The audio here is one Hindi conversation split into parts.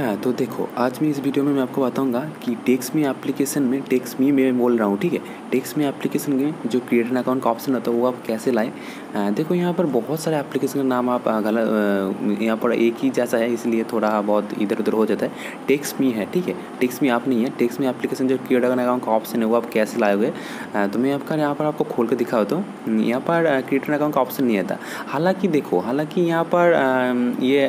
हाँ तो देखो, आज मैं इस वीडियो में मैं आपको बताऊँगा कि टेक्स मी एप्लीकेशन में टेक्स मी में बोल रहा हूँ, ठीक है? टेक्स मी एप्लीकेशन में जो क्रिएट एन अकाउंट का ऑप्शन होता है, वो आप कैसे लाएँ? देखो, यहाँ पर बहुत सारे एप्लीकेशन का नाम आप गलत यहाँ पर एक ही जैसा है, इसलिए थोड़ा बहुत इधर उधर हो जाता है। टेक्स मी है, ठीक है? टेक्स मी आप नहीं है टेक्स मी एप्लीकेशन जो क्रिएट एन अकाउंट का ऑप्शन है, वो आप कैसे लाओगे तो मैं आपका, यहाँ पर आपको खोल कर दिखा तो यहाँ पर क्रिएट एन अकाउंट का ऑप्शन नहीं आता। हालाँकि देखो, हालाँकि यहाँ पर ये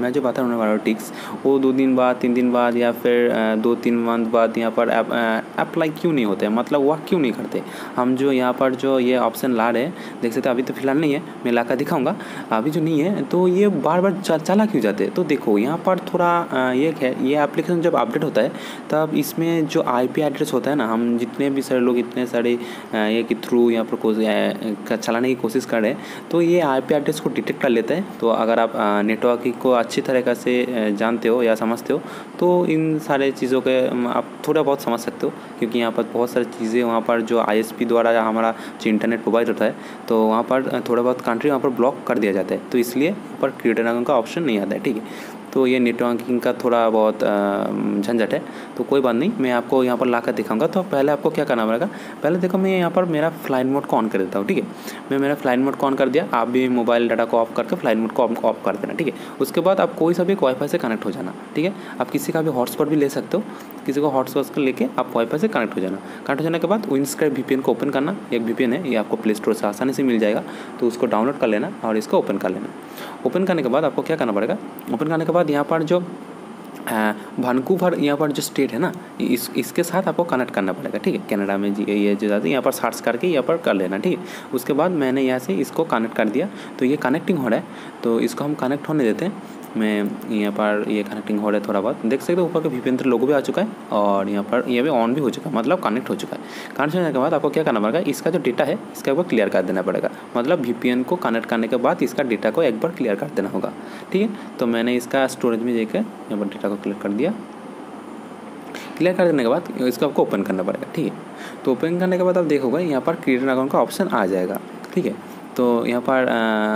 मैं जो बता रहा हूँ टिक्स वो दो दिन बाद, तीन दिन बाद या फिर दो तीन मंथ बाद यहाँ पर अप्लाई क्यों नहीं होते? मतलब वह क्यों नहीं करते? हम जो यहाँ पर जो ये ऑप्शन ला रहे हैं, देख सकते अभी तो फ़िलहाल नहीं है, मैं ला दिखाऊँगा। अभी जो नहीं है तो ये बार बार चला क्यों जाते तो देखो, यहाँ पर थोड़ा ये है ये एप्लीकेशन जब अपडेट होता है, तब इसमें जो आई एड्रेस होता है ना, हम जितने भी सारे लोग, इतने सारे ये के थ्रू यहाँ पर चलाने की कोशिश कर रहे हैं तो ये आई एड्रेस को डिटेक्ट कर लेता है। तो अगर आप नेटवर्क को अच्छी तरीक़ा से जानते हो या समझते हो तो इन सारे चीज़ों के आप थोड़ा बहुत समझ सकते हो, क्योंकि यहाँ पर बहुत सारी चीज़ें वहाँ पर जो आईएसपी द्वारा हमारा जो इंटरनेट प्रोवाइड होता है तो वहाँ पर थोड़ा बहुत कंट्री वहाँ पर ब्लॉक कर दिया जाता है। तो इसलिए ऊपर पर क्रिएटर का ऑप्शन नहीं आता है, ठीक है? तो ये नेटवर्किंग का थोड़ा बहुत झंझट है। तो कोई बात नहीं, मैं आपको यहाँ पर ला कर दिखाऊँगा। तो पहले आपको क्या करना पड़ेगा? पहले देखो, मैं यहाँ पर मेरा फ्लाइन मोड को ऑन कर देता हूँ, ठीक है? मैं मेरा फ्लाइन मोड को ऑन कर दिया। आप भी मोबाइल डाटा को ऑफ़ करके फ्लाइन मोड को ऑफ़ कर देना, ठीक है? उसके बाद आप कोई सा भी वाईफाई से कनेक्ट हो जाना, ठीक है? आप किसी का भी हॉटस्पॉट भी ले सकते हो। किसी को हॉटस्पॉट को लेके आप वाईफाई से कनेक्ट हो जाना। कनेक्ट हो जाने के बाद विंडस्क्राइब वी को ओपन करना। एक वीपीएन है, ये आपको प्ले स्टोर से आसानी से मिल जाएगा। तो उसको डाउनलोड कर लेना और इसको ओपन कर लेना। ओपन करने के बाद आपको क्या करना पड़ेगा? ओपन करने के बाद यहाँ पर जो वनकूवर यहाँ पर जो स्टेट है ना, इस, इसके साथ आपको कनेक्ट करना पड़ेगा, ठीक है? कनाडा में ये जो जाते हैं, यहाँ पर सर्च करके यहाँ पर कर लेना, ठीक है? उसके बाद मैंने यहाँ से इसको कनेक्ट कर दिया तो ये कनेक्टिंग हो रहा है तो इसको हम कनेक्ट होने देते हैं। मैं यहाँ पर ये कनेक्टिंग हो रहा है थोड़ा बहुत। देख सकते हो ऊपर के वीपेंद्र लोगो भी आ चुका है और यहाँ पर ये भी ऑन भी हो चुका है मतलब कनेक्ट हो चुका है। कनेक्ट होने के बाद आपको क्या करना पड़ेगा? इसका जो डेटा है, इसका एक बार क्लियर कर देना पड़ेगा। मतलब वी को कनेक्ट करने के बाद इसका डेटा को एक बार क्लियर कर देना होगा। ठीक है? तो मैंने इसका स्टोरेज में जाकर यहाँ पर डेटा को क्लियर कर दिया। क्लियर कर देने के बाद इसको आपको ओपन करना पड़ेगा। ठीक है? तो ओपन करने के बाद आप देखोगे यहाँ पर क्रिएटर अकाउंट का ऑप्शन आ जाएगा। ठीक है? तो यहाँ पर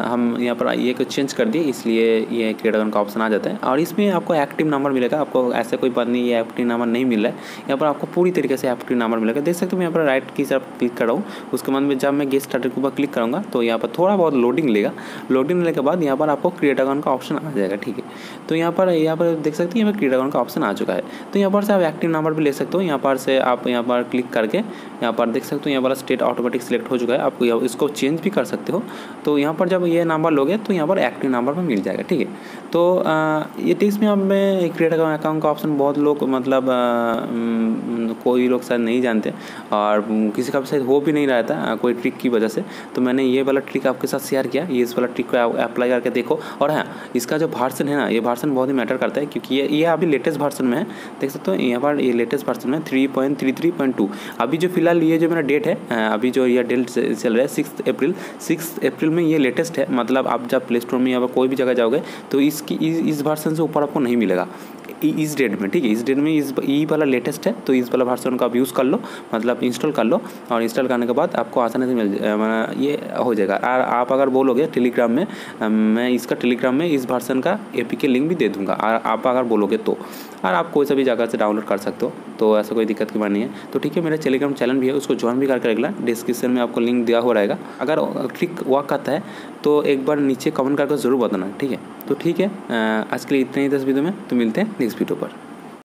हम यहाँ पर ये को चेंज कर दिए इसलिए ये क्रिएट अकाउंट का ऑप्शन आ जाता है और इसमें आपको एक्टिव नंबर मिलेगा आपको ऐसे कोई बात नहीं ये एक्टिव नंबर नहीं मिल रहा है यहाँ पर आपको पूरी तरीके से एक्टिव नंबर मिलेगा देख सकते हो यहाँ पर राइट की तरफ़ क्लिक कर रहा हूँ उसके बाद में जब मैं गेस्ट स्टार्टर के ऊपर क्लिक करूँगा तो यहाँ पर थोड़ा बहुत लोडिंग लेगा लोडिंग लेने के बाद यहाँ पर आपको क्रिएट अकाउंट का ऑप्शन आ जाएगा ठीक है तो यहाँ पर यहाँ पर देख सकते हैं यहाँ पर क्रिएट का ऑप्शन आ चुका है तो यहाँ पर से आप एक्टिव नंबर भी ले सकते हो यहाँ पर से आप यहाँ पर क्लिक करके यहाँ पर देख सकते हो यहाँ पर स्टेट ऑटोमेटिक सिलेक्ट हो चुका है आप इसको चेंज भी कर सकते हो तो यहाँ पर जब ये नंबर लोगे तो यहाँ पर एक्टिव नंबर पर मिल जाएगा, ठीक है? तो ये टिक्स में अब मैं क्रिएट अकाउंट का ऑप्शन बहुत लोग मतलब कोई लोग शायद नहीं जानते, और किसी का शायद हो भी नहीं रहा था कोई ट्रिक की वजह से तो मैंने ये वाला ट्रिक आपके साथ शेयर किया, ये इस वाला ट्रिक को अप्लाई करके देखो, और हाँ इसका जो वर्सन है ना, ये वर्सन बहुत ही मैटर करता है, क्योंकि ये ये अभी लेटेस्ट वर्सन में है, देख सकते हो, यहाँ पर ये लेटेस्ट वर्सन में three point three three point two अभी जो फ़िलहाल ये जो मेरा डेट है अभी जो ये डेट चल रहा है सिक्स अप्रैल सिक्स अप्रैल में ये लेटेस्ट है मतलब आप जब प्ले स्टोर में या कोई भी जगह जाओगे तो इसकी, इस वर्सन से ऊपर आपको नहीं मिलेगा। इस डेट में, ठीक है, इस डेट में इस ई वाला लेटेस्ट है तो इस वाला वर्सन का आप यूज़ कर लो मतलब इंस्टॉल कर लो, और इंस्टॉल करने के बाद आपको आसानी से मिल ये हो जाएगा। और आप अगर बोलोगे टेलीग्राम में मैं इसका टेलीग्राम में इस वर्सन का ए के लिंक भी दे दूँगा और आप अगर बोलोगे तो। और आप कोई सा भी जगह से डाउनलोड कर सकते हो तो ऐसा कोई दिक्कत की बात नहीं है। तो ठीक है, मेरा टेलीग्राम चैनल भी है, उसको ज्वाइन भी करके रखना डिस्क्रिप्शन में आपको लिंक दिया हो रहेगा। अगर ट्रिक वॉक आता है तो एक बार नीचे कमेंट करके ज़रूर बताना, ठीक है? तो ठीक है आज के लिए इतने ही दस वीडियो में तो मिलते हैं नेक्स्ट वीडियो पर।